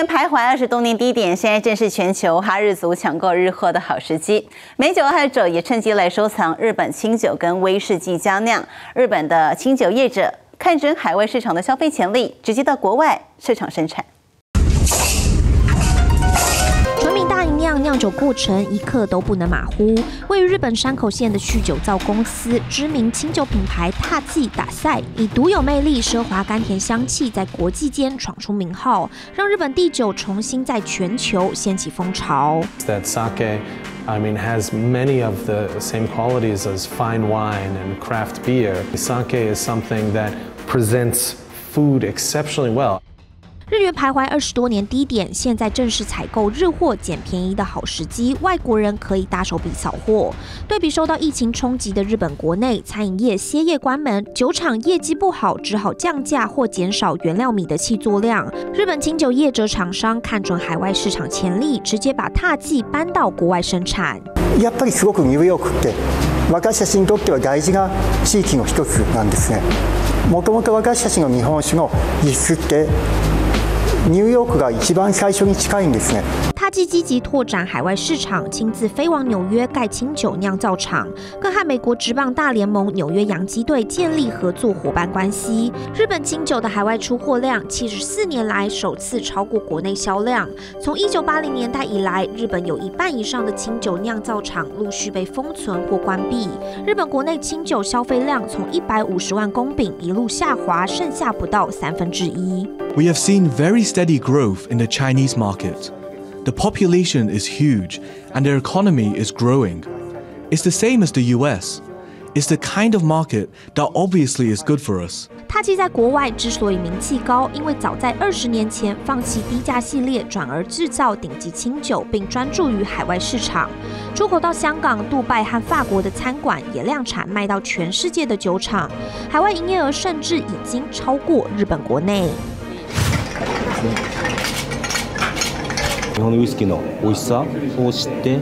元徘徊二十多年低点，现在正是全球哈日族抢购日货的好时机。美酒爱好者也趁机来收藏日本清酒跟威士忌佳酿。日本的清酒业者看准海外市场的消费潜力，直接到国外市场生产。酿酒过程一刻都不能马虎。位于日本山口县的酗酒造公司，知名清酒品牌踏迹打赛，以独有魅力、奢华甘甜香气，在国际间闯出名号，让日本地酒重新在全球掀起风潮。That sake, I mean, has many of the same qualities as fine wine and craft beer. Sake is something that presents food exceptionally well. 日元徘徊二十多年低点，现在正是采购日货捡便宜的好时机。外国人可以大手笔扫货。对比受到疫情冲击的日本国内，餐饮业歇业关门，酒厂业绩不好，只好降价或减少原料米的气作量。日本清酒业者厂商看准海外市场潜力，直接把踏迹搬到国外生产。やっぱりすごくニューヨークって若い写真にとっては大事な地域の一つなんですね。もともと若い写真の日本酒の輸出って ニューヨークが一番最初に近いんですね。他既积极拓展海外市场，亲自飞往纽约盖清酒酿造厂，更和美国职棒大联盟纽约洋基队建立合作伙伴关系。日本清酒的海外出货量七十四年来首次超过国内销量。从一九八零年代以来，日本有一半以上的清酒酿造厂陆续被封存或关闭。日本国内清酒消费量从一百五十万公饼一路下滑，剩下不到三分之一。 We have seen very steady growth in the Chinese market. The population is huge and their economy is growing. It's the same as the US. It's the kind of market that obviously is good for us. 踏迹在国外之所以名气高，因为早在二十年前放弃低价系列，转而制造顶级清酒，并专注于海外市场。出口到香港、杜拜和法国的餐馆也量产卖到全世界的酒厂，海外营业额甚至已经超过日本国内。 日本のウイスキーの美味しさを知って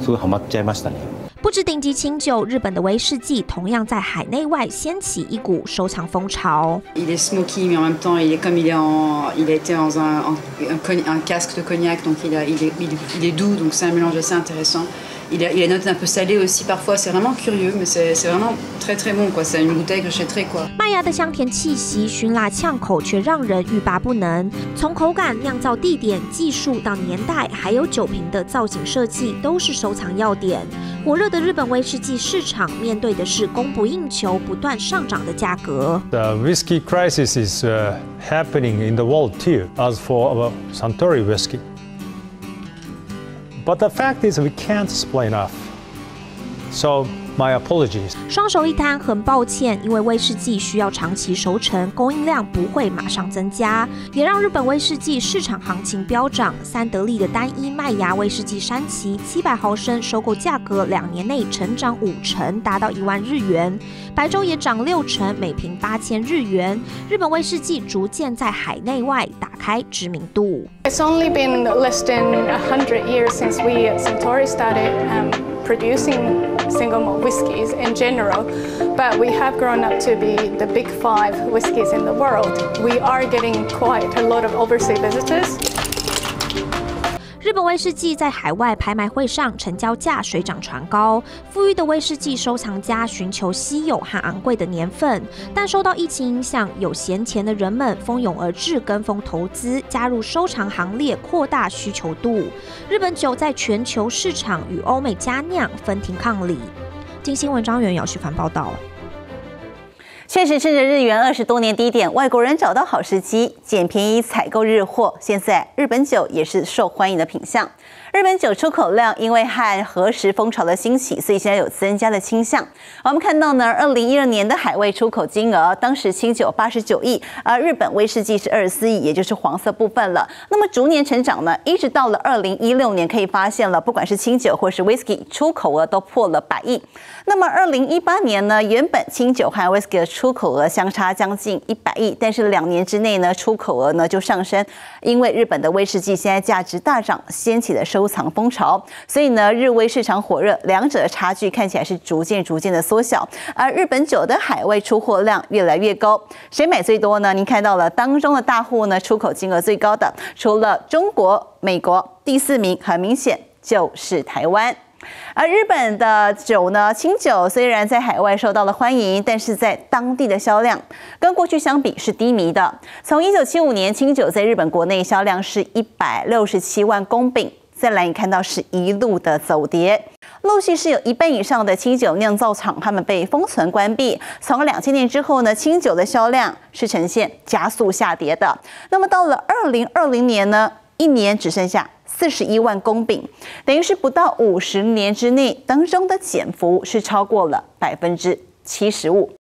すごいハマっちゃいましたね。不止顶级清酒，日本的威士忌同样在海内外掀起一股收藏风潮。Il est smoky, mais en même temps, il est comme il est en, il a été dans un, un, un casque de cognac, donc il, a, il, est, il est doux, donc c'est un mélange assez intéressant. Il a, il a une note un peu salée aussi parfois, c'est vraiment curieux, mais c'est vraiment très très bon quoi. C'est une bouteille que j'achèterais quoi. 麦芽的香甜气息，熏辣呛口，却让人欲罢不能。从口感、酿造地点、技术到年代，还有酒瓶的造型设计，都是收藏要点。火热的日本威士忌市场面对的是供不应求、不断上涨的价格。The whiskey crisis is happening in the world too. As for our Suntory whiskey. But the fact is, we can't supply enough. So, my apologies. 双手一摊，很抱歉，因为威士忌需要长期熟成，供应量不会马上增加，也让日本威士忌市场行情飙涨。三得利的单一麦芽威士忌山崎七百毫升收购价格两年内成长五成，达到一万日元。白州也涨六成，每瓶八千日元。日本威士忌逐渐在海内外打开知名度。It's only been less than a hundred years since we at Suntory started um, producing single malt whiskies in general, but we have grown up to be the big five whiskies in the world. We are getting quite a lot of overseas visitors. 日本威士忌在海外拍卖会上成交价水涨船高，富裕的威士忌收藏家寻求稀有和昂贵的年份，但受到疫情影响，有闲钱的人们蜂拥而至，跟风投资，加入收藏行列，扩大需求度。日本酒在全球市场与欧美佳酿分庭抗礼。经新闻张元姚旭凡报道。确实，趁着日元二十多年低点，外国人找到好时机捡便宜采购日货。现在日本酒也是受欢迎的品相。日本酒出口量因为和核食风潮的兴起，所以现在有增加的倾向。我们看到呢，二零一二年的海外出口金额，当时清酒八十九亿，而日本威士忌是二十四亿，也就是黄色部分了。那么逐年成长呢，一直到了二零一六年，可以发现了，不管是清酒或是 whisky 出口额都破了百亿。那么二零一八年呢，原本清酒和 whisky 的出出口额相差将近一百亿，但是两年之内呢，出口额呢就上升，因为日本的威士忌现在价值大涨，掀起了收藏风潮，所以呢，日威市场火热，两者的差距看起来是逐渐逐渐的缩小，而日本酒的海外出货量越来越高，谁买最多呢？您看到了当中的大户呢，出口金额最高的，除了中国、美国，第四名很明显就是台湾。而日本的酒呢，清酒虽然在海外受到了欢迎，但是在当地的销量跟过去相比是低迷的。从一九七五年，清酒在日本国内销量是一百六十七万公饼，再来你看到是一路的走跌，陆续是有一半以上的清酒酿造厂，他们被封存关闭。从两千年之后呢，清酒的销量是呈现加速下跌的。那么到了二零二零年呢，一年只剩下。四十一万公顷，等于是不到五十年之内当中的减幅是超过了百分之七十五。